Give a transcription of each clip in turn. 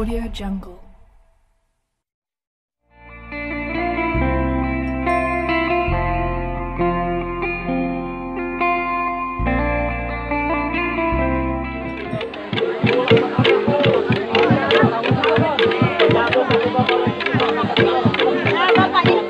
Audio Jungle. Bapak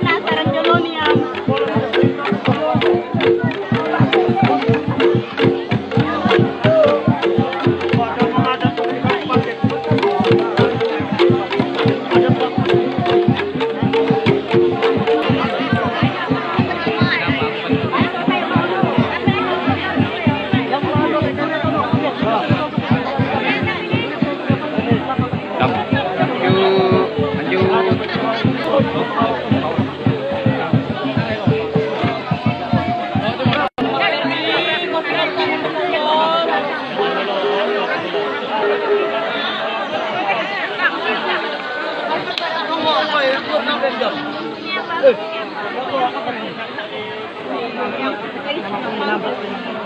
Thank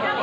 you.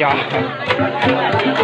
Jonathan.